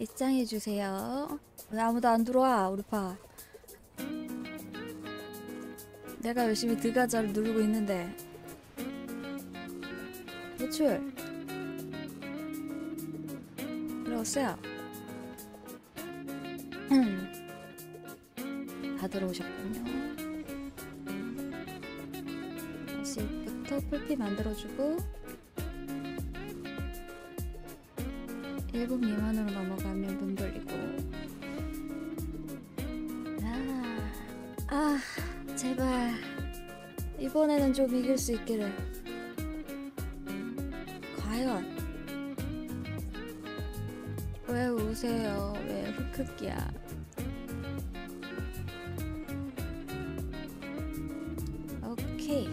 입장해 주세요. 왜 아무도 안 들어와, 우리 파. 내가 열심히 드가자를 누르고 있는데. 호출. 들어오세요. 음. 다 들어오셨군요. 다시 부터 풀피 만들어주고 1분 미만으로 넘어가면 문 돌리고. 아, 아 제발. 이번에는 좀 이길 수 있기를. 과연. 왜 우세요? 왜 흑흑이야? 오케이.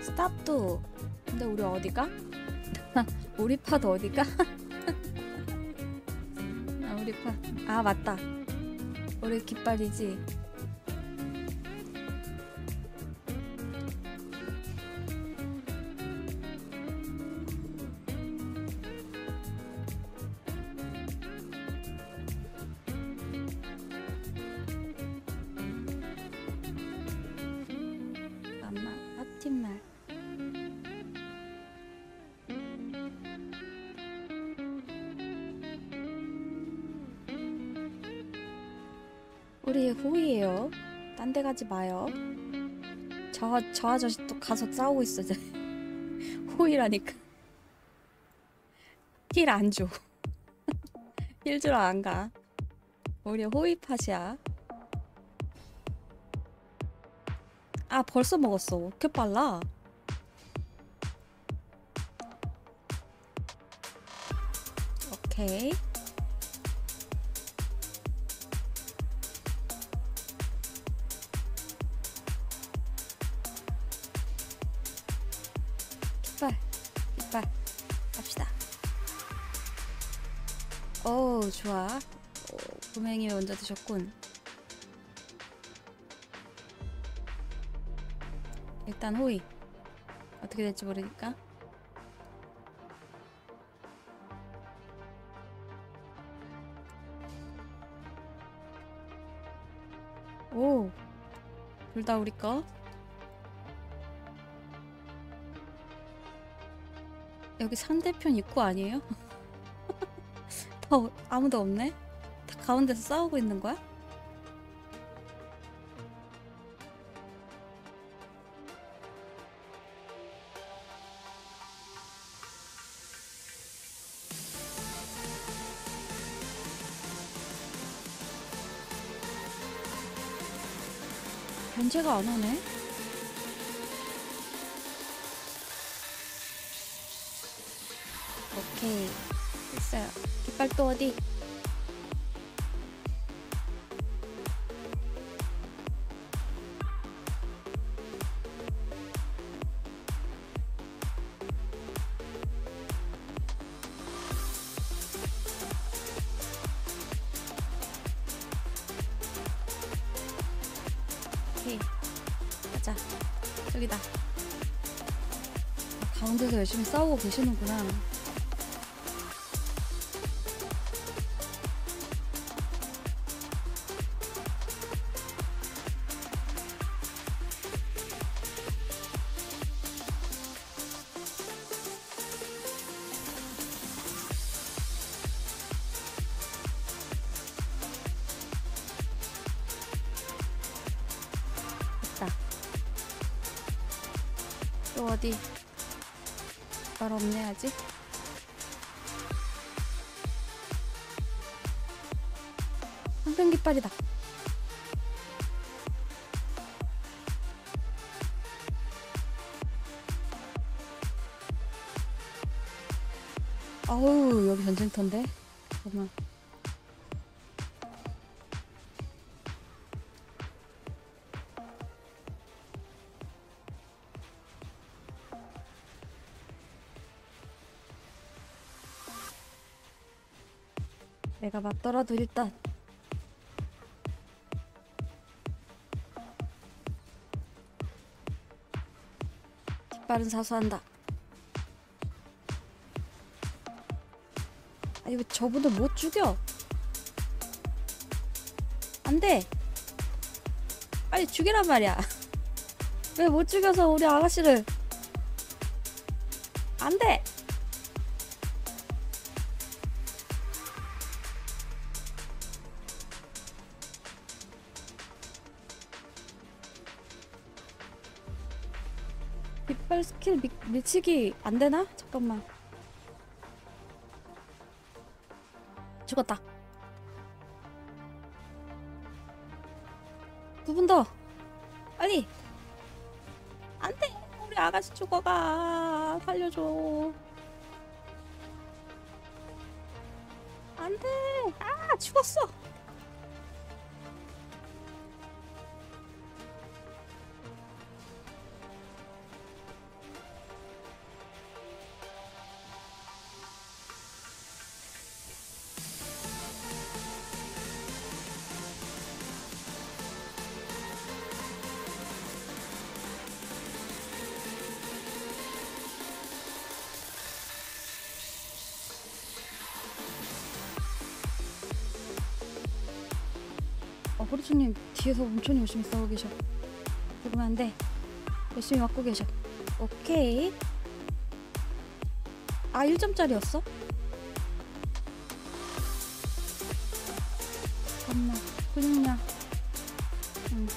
스탑도. 근데 우리 어디가? 우리 팟 어디가? 아 맞다. 우리 깃발이지 우리 호이에요. 딴 데 가지 마요. 저, 저 아저씨 또 가서 싸우고 있어. 호이라니까. heal 안 줘. heal 주러 안 가. 우리 호이 팟이야. 아 벌써 먹었어. 왜 이렇게 빨라. 오케이 깃발 갑시다. 오 좋아. 오, 고맹이 먼저 드셨군. 일단 호이. 어떻게 될지 모르니까. 오 둘 다 우리 거 여기 상대편 입구 아니에요? 다 어- 아무도 없네? 다 가운데서 싸우고 있는 거야? 견제가 안 오네? 됐어요. 깃발 또 어디? 아, 가운데서 열심히 싸우고 계시는구나 아우 여기 전쟁터인데? 잠깐만. 내가 맞더라도 일단. 깃발은 사수한다. 아니 왜 저분을 못 죽여? 안 돼 빨리 죽이란 말이야 왜 못 죽여서 우리 아가씨를 안돼 빗발 스킬 미, 밀치기 안 되나? 잠깐만. 죽었다. 두 분 더. 빨리. 안 돼. 우리 아가씨 죽어가. 살려줘. 안 돼. 아, 죽었어. 호리초님 뒤에서 엄청 열심히 싸우고 계셔. 돼. 열심히 맞고 계셔. 오케이. 아, 1점짜리였어? 잠깐만. 근육량. 응.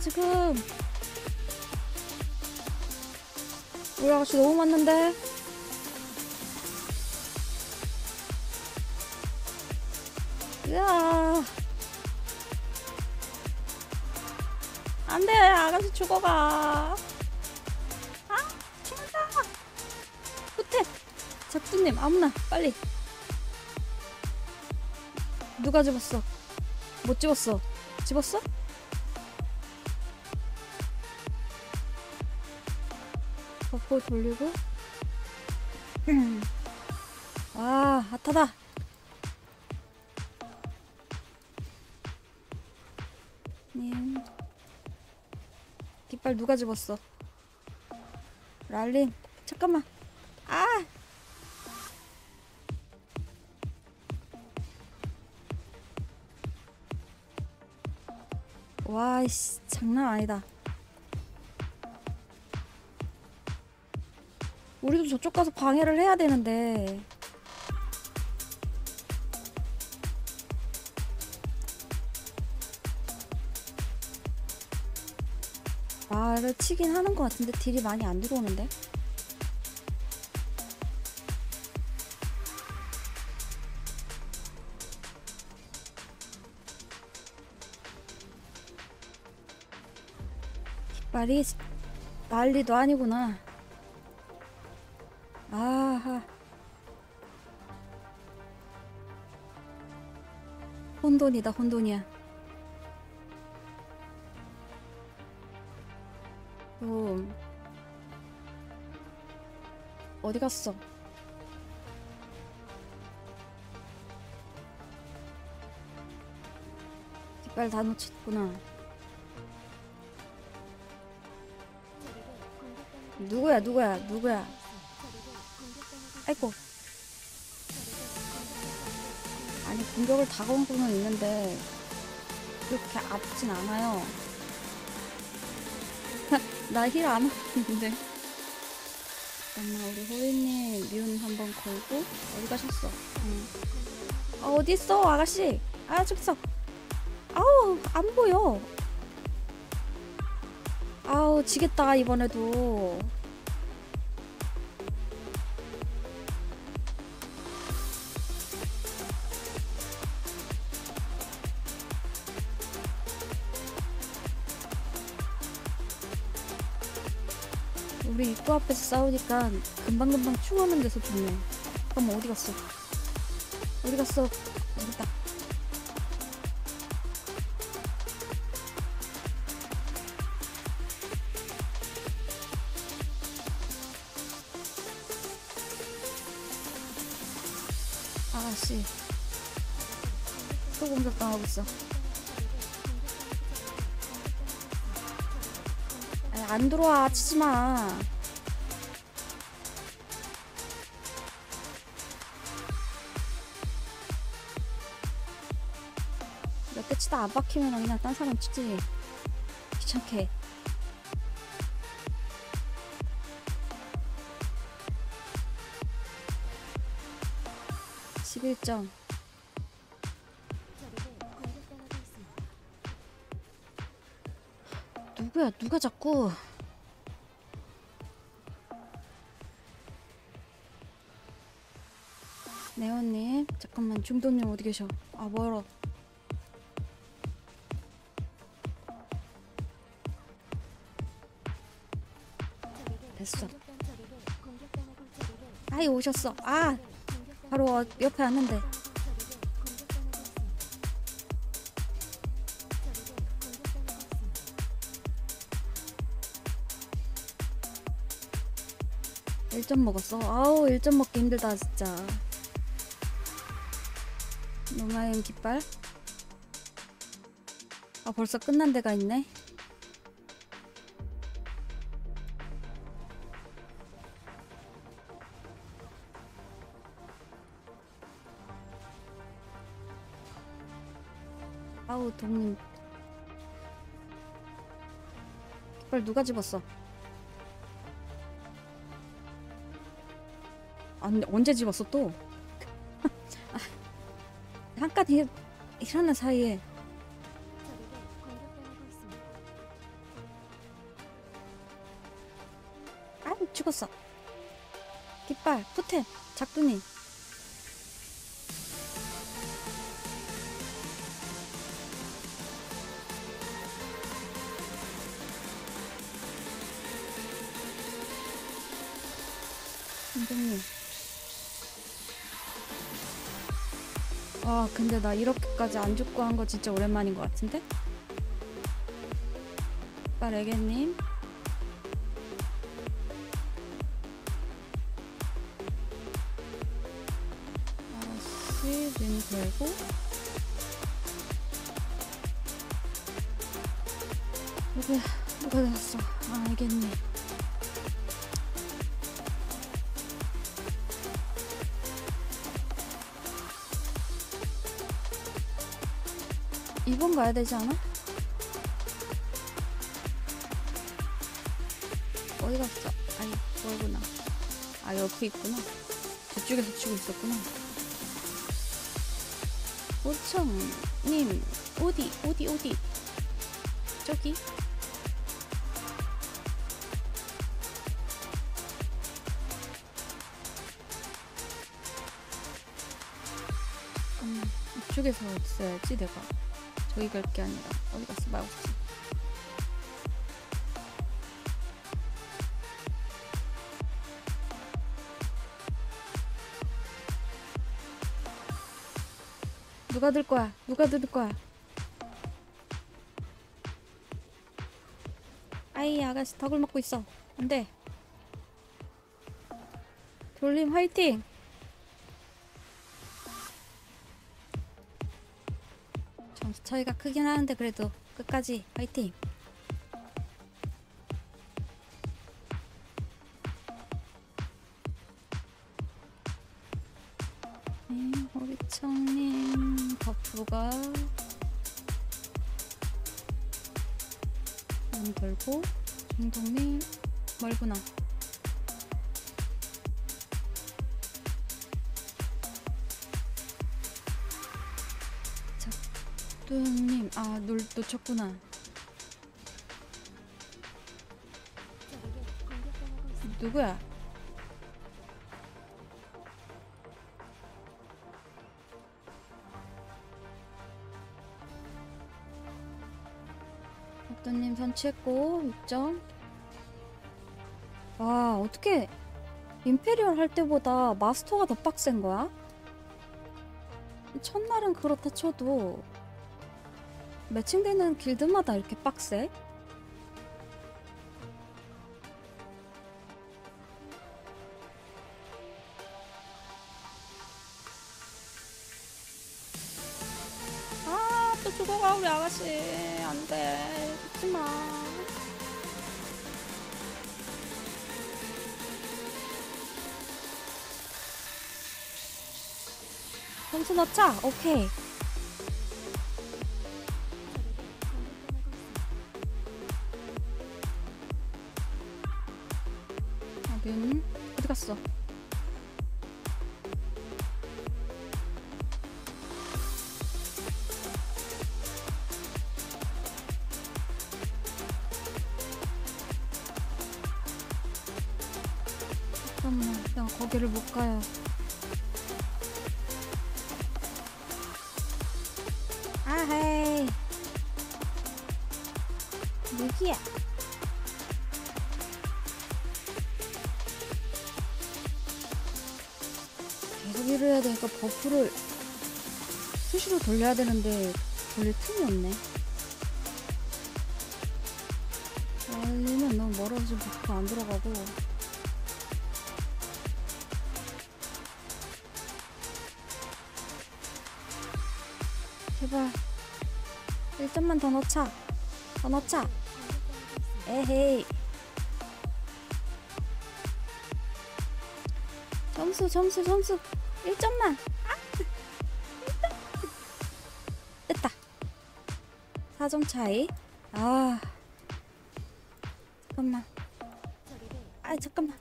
지금. 우리 아가씨 너무 많는데? 으아. 안 돼, 아가씨 죽어가. 아, 죽는다. 후퇴. 작두님, 아무나, 빨리. 누가 집었어? 못 집었어. 집었어? 버프 돌리고? 와 핫하다. 님. 깃발 누가 집었어? 랄림 잠깐만. 아! 와이씨 장난 아니다 우리도 저쪽 가서 방해를 해야 되는데. 말을 치긴 하는 것 같은데 딜이 많이 안 들어오는데? 깃발이 난리도 아니구나 혼돈이다, 혼돈이야. 좀 어디 갔어? 깃발 다 놓쳤구나. 누구야, 누구야, 누구야? 아이고. 아니 공격을 다가오고는 있는데 그렇게 아프진 않아요. 나 힐 안 하는데. 잠깐만 우리 호이님 미운 한번 걸고 어디 가셨어? 응. 아 어디 있어 아가씨? 아 저기 있어. 아우 안 보여. 아우 지겠다 이번에도. 우리 입구 앞에서 싸우니까 금방금방 충하는 데서 좋네. 잠깐만 어디 갔어? 어디 갔어? 여기 있다. 아씨. 또 공격당하고 있어. 안 들어와 치지 마. 치다 안 박히면 그냥 딴 사람 치지. 귀찮게. 십일 점 누구야? 누가 자꾸? 네온님, 잠깐만 중도님 어디 계셔? 아 멀어. 됐어. 아이 오셨어. 아 바로 어- 옆에 왔는데. 일점 먹었어. 아우 일점 먹기 힘들다 진짜. 노마인 깃발. 아 벌써 끝난 데가 있네. 깃발 누가 집었어? 안, 언제 집었어 또? 아, 잠깐 일, 일하는 사이에 아 죽었어 깃발 푸템 작두님 근데 나 이렇게까지 안 죽고 한 거 진짜 오랜만인 것 같은데? 깃발 애기님? 아씨 눈 걸고. 누구야 누가 나왔어? 아 알겠네 이번 가야 되지 않아? 어디 갔어? 아니 뭐구나. 아 옆에 있구나. 저쪽에서 치고 있었구나. 오청님 어디 어디 어디? 저기? 음, 이쪽에서 있어야지 내가 저기 갈 게 아니라 어디 갔어 말없지 누가 들 거야? 누가 들 거야? 아이 아가씨 덕을 먹고 있어. 안돼. 돌림 화이팅. 차이가 크긴 하는데 그래도 끝까지 화이팅. 네, 호리청님 버프가 눈 돌고 중동님 멀구나 작두님 아 놀 놓쳤구나. 누구야? 작두님 선취했고 6점 와 어떻게 임페리얼 할 때보다 마스터가 더 빡센 거야? 첫날은 그렇다 쳐도 매칭되는 길드마다 이렇게 빡세? 죽어가 우리 아가씨. 안 돼. 죽지 마. 점수 넣자 오케이 어 buff를 수시로 돌려야 되는데 돌릴 틈이 없네. 달리면 너무 멀어서 buff 안 들어가고. 제발 1점만 더 넣자. 더 넣자. 에헤이. 점수 점수 점수. 1점만 4점 차이? 아 잠깐만. 아 잠깐만.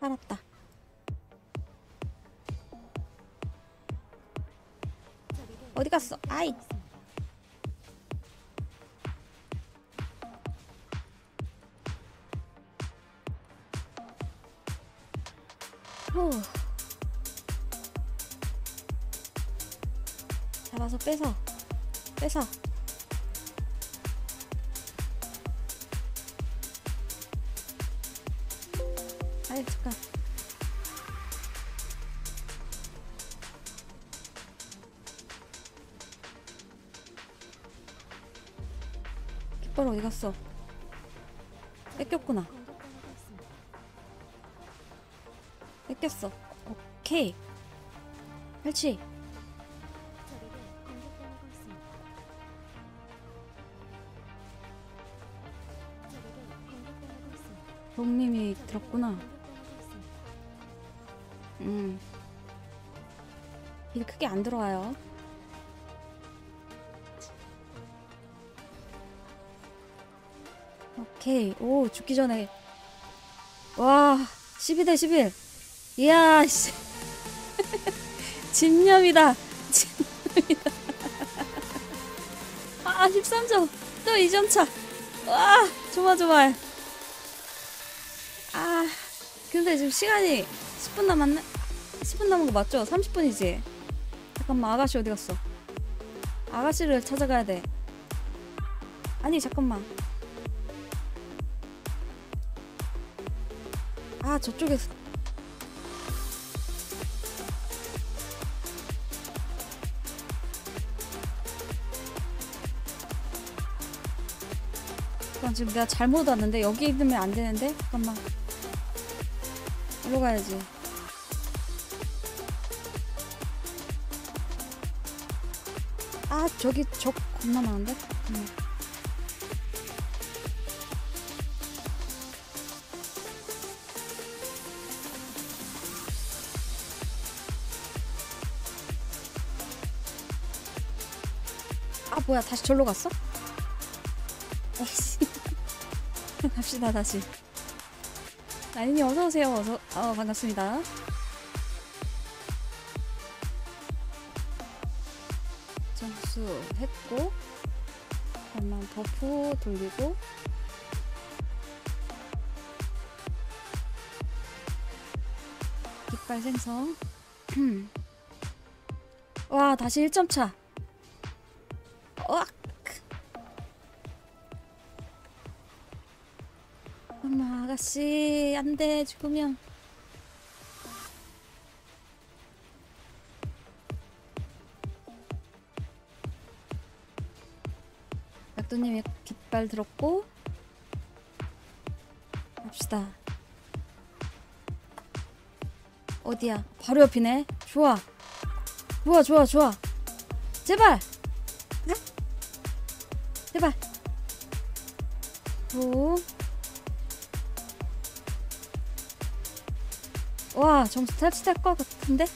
살았다. 어디 갔어? 아이 빼서 아이 잠깐. 깃발 어디 갔어? 뺏겼구나. 뺏겼어. 오케이. 그렇 들었구나 음. 일 크게 안 들어와요. 오케이. 오, 죽기 전에. 와, 12대 11. 이야, 씨. 집념이다. 집념이다. 아, 13점. 또 2점 차. 와. 아, 근데 지금 시간이 10분 남았네? 10분 남은 거 맞죠? 30분이지? 잠깐만 아가씨 어디 갔어? 아가씨를 찾아가야 돼 아니 잠깐만 아 저쪽에서 잠깐 지금 내가 잘못 왔는데 여기 있으면 안 되는데 잠깐만 일로 가야지 아 저기 적 겁나 많은데? 음. 아 뭐야 다시 절로 갔어? 에이씨 갑시다 다시 라인님 어서오세요. 어서 어 반갑습니다. 점수 했고 그러면 버프 돌리고 깃발 생성. 와 다시 1점 차. 으악 엄마 아가씨 안돼 죽으면 약도님이 깃발 들었고 갑시다 어디야? 바로 옆이네. 좋아. 좋아, 좋아, 좋아. 제발. 네? 제발. 오. 와, 점수 탈취될 것 같은데?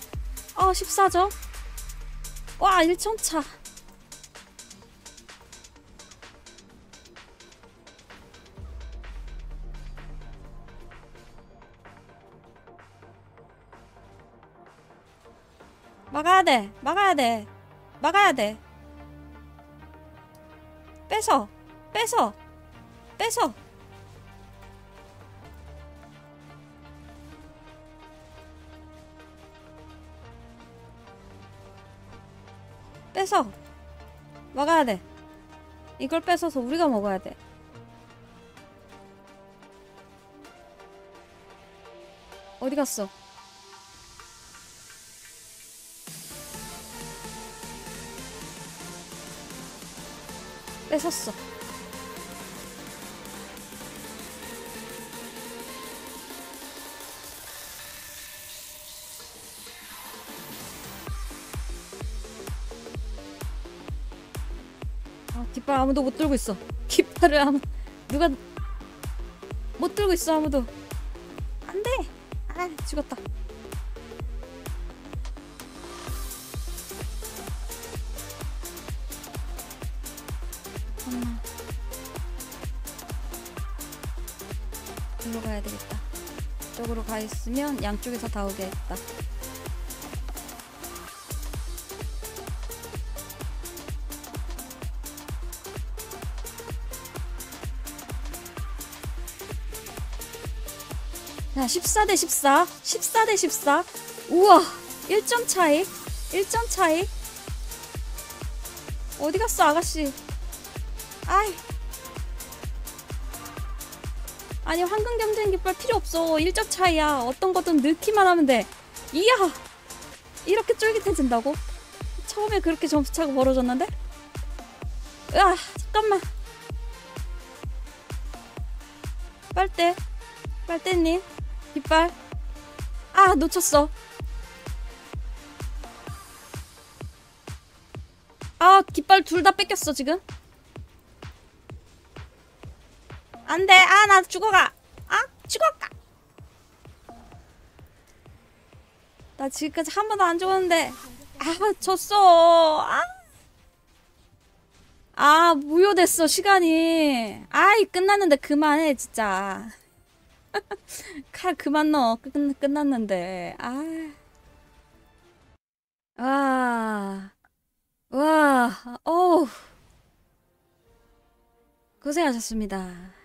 아, 14점? 와, 1점 차. 막아야 돼. 막아야 돼. 막아야 돼. 뺏어. 뺏어. 뺏어. 뺏어. 막아야 돼. 이걸 뺏어서 우리가 먹어야 돼. 어디 갔어? 뺏었어. 깃발 아무도 못 들고 있어. 깃발을 아무 누가 못 들고 있어 아무도. 안 돼. 아, 죽었다. 엄마. 일로 가야 되겠다. 이쪽으로 가 있으면 양쪽에서 다 오겠다. 자, 14대 14. 14대 14. 우와, 1점 차이. 1점 차이. 어디 갔어, 아가씨? 아이. 아니, 황금 경쟁 깃발 필요 없어. 1점 차이야. 어떤 거든 넣기만 하면 돼. 이야! 이렇게 쫄깃해진다고? 처음에 그렇게 점수 차가 벌어졌는데? 으아, 잠깐만. 빨대. 빨대님. 깃발. 아, 놓쳤어. 아, 깃발 둘 다 뺏겼어, 지금. 안 돼. 아, 나 죽어가. 아, 죽어가. 나 지금까지 한 번도 안 죽었는데. 아, 졌어. 아. 아, 무효됐어, 시간이. 아이, 끝났는데 그만해, 진짜. 칼 그만 넣어. 끝, 끝났는데. 아. 와. 와. 어우. 고생하셨습니다.